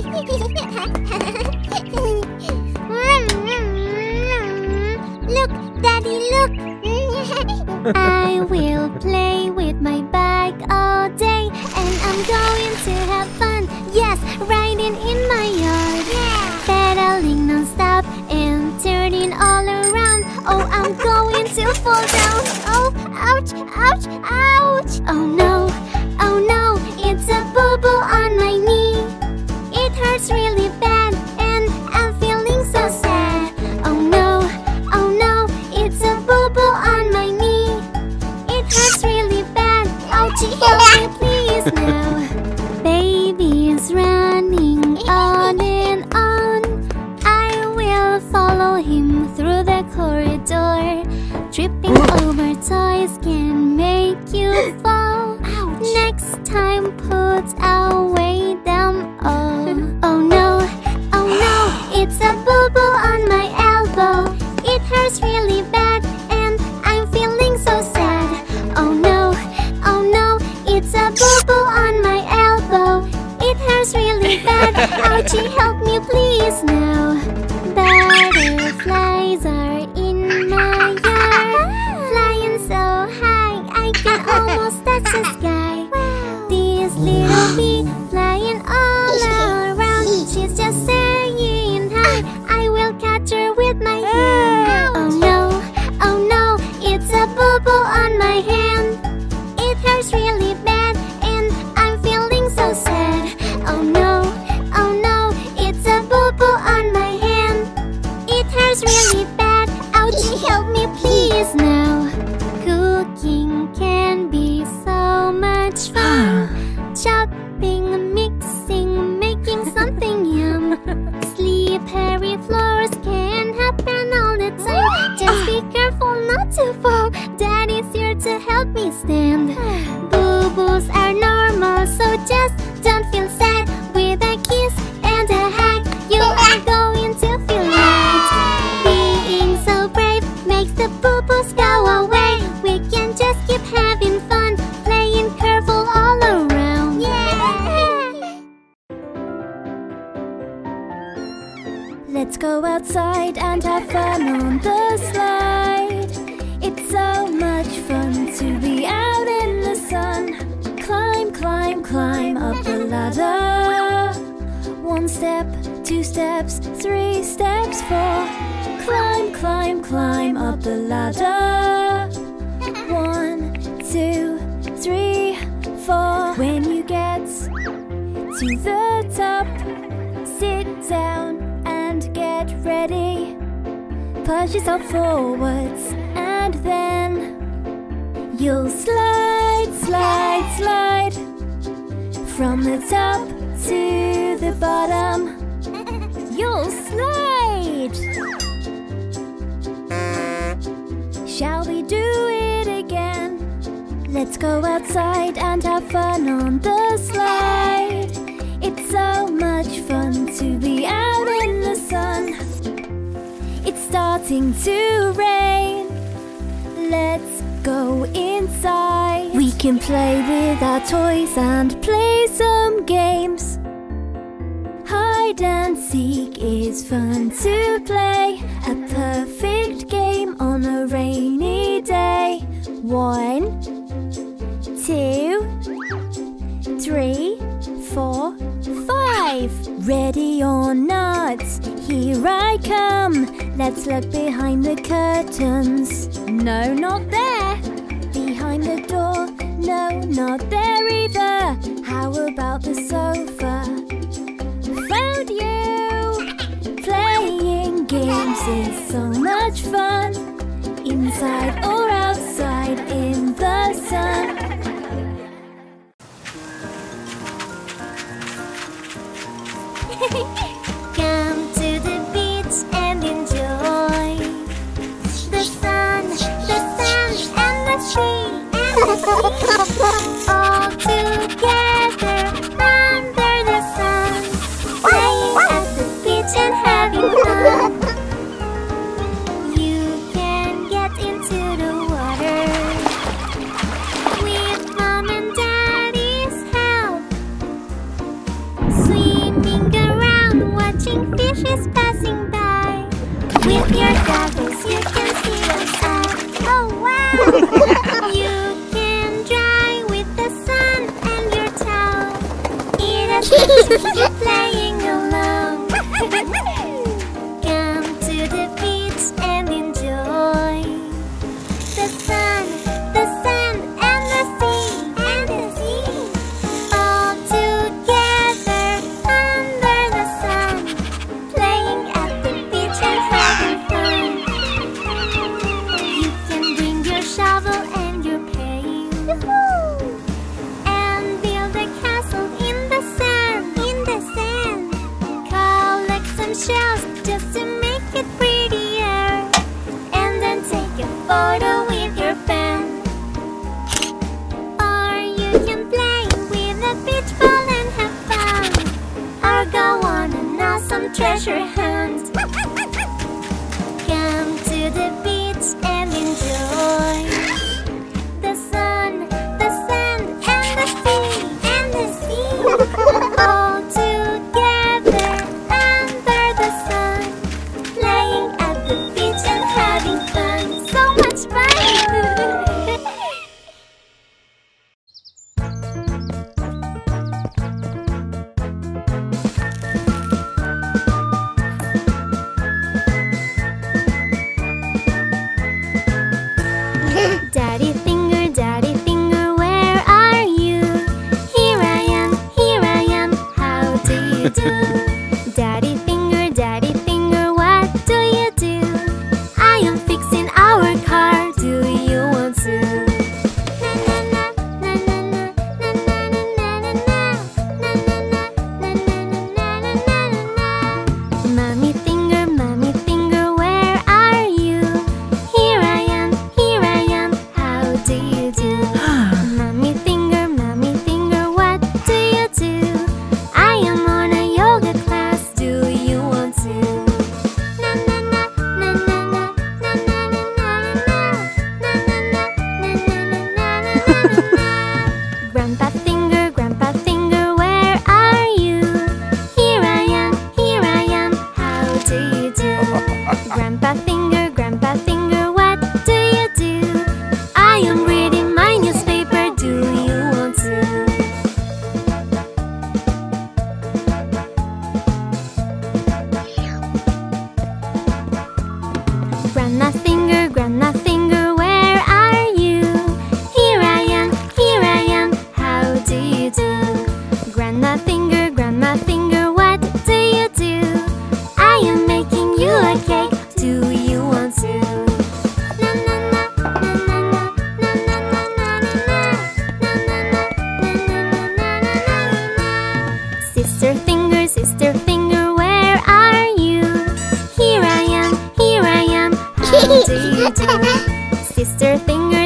look, Daddy, look. I will play with my bike all day, and I'm going to have fun. Yes, riding in my yard, pedaling non-stop and turning all around. Oh, I'm going to fall down. Oh, ouch, ouch, ouch. Oh no, corridor. Tripping over toys can make you fall. Ouch. Next time, put away them all. Oh no, oh no, it's a boo boo on my elbow. It hurts really bad, and I'm feeling so sad. Oh no, oh no, it's a boo boo on my elbow. It hurts really bad. Ouchie, help me please now. Butterflies are in my almost touch the sky. This little bee flying all around, she's just saying hi. I will catch her with my hand. Oh no, oh no, it's a boo on my hand. Let's go outside and have fun on the slide. It's so much fun to be out in the sun. Climb, climb, climb up the ladder. One step, two steps, three steps, four. Climb, climb, climb up the ladder. One, two, three, four. When you get to the top, sit down get ready. Push yourself forwards and then you'll slide, slide, slide from the top to the bottom. You'll slide. Shall we do it again? Let's go outside and have fun on the slide. So much fun to be out in the sun. It's starting to rain. Let's go inside. We can play with our toys and play some games. Hide and seek is fun to play. A perfect game on a rainy day. One, two, three, four. Ready or not? Here I come. Let's look behind the curtains. No, not there. Behind the door. No, not there either. How about the sofa? Found you! Playing games is so much fun. Inside or outside Gracias. with your fan. Or you can play with a beach ball and have fun. Or go on an awesome treasure hunt. Come to the beach. Sister finger.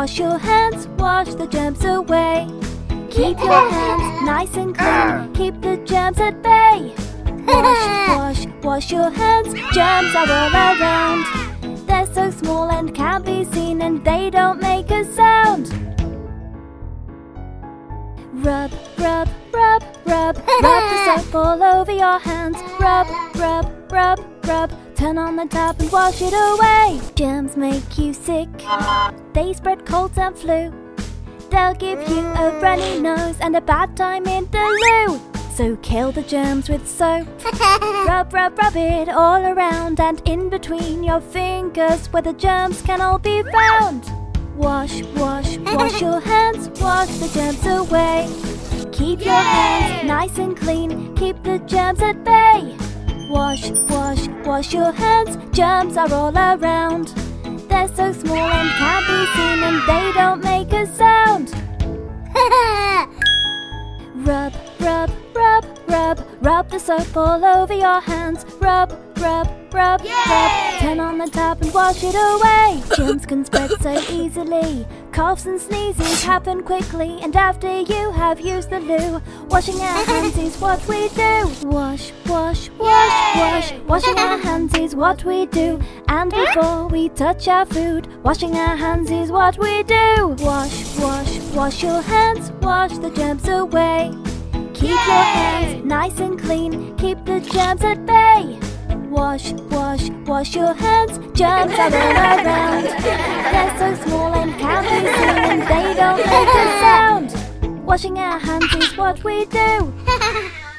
Wash, your hands, wash the germs away. Keep your hands nice and clean, keep the germs at bay. Wash, wash, wash your hands, germs are all around. They're so small and can't be seen, and they don't make a sound. Rub, rub, rub, rub, rub the soap all over your hands. Rub, rub, rub, rub. Turn on the tap and wash it away. Germs make you sick. They spread colds and flu. They'll give you a runny nose and a bad time in the loo. So kill the germs with soap. Rub, rub, rub it all around and in between your fingers where the germs can all be found. Wash, wash, wash your hands, wash the germs away. Keep your hands nice and clean, keep the germs at bay. Wash, wash, wash your hands, germs are all around. They're so small and can't be seen, and they don't make a sound. Rub, rub, rub, rub, rub the soap all over your hands. Rub, rub, rub, rub. Turn on the tap and wash it away. Germs can spread so easily. Coughs and sneezes happen quickly, and after you have used the loo, washing our hands is what we do. Wash, wash, wash, wash. Washing our hands is what we do. And before we touch our food, washing our hands is what we do. Wash, wash, wash your hands, wash the germs away. Keep your hands nice and clean, keep the germs at bay. Wash, wash, wash your hands, germs are all around. They're so small and can't be seen, and they don't make a sound. Washing our hands is what we do.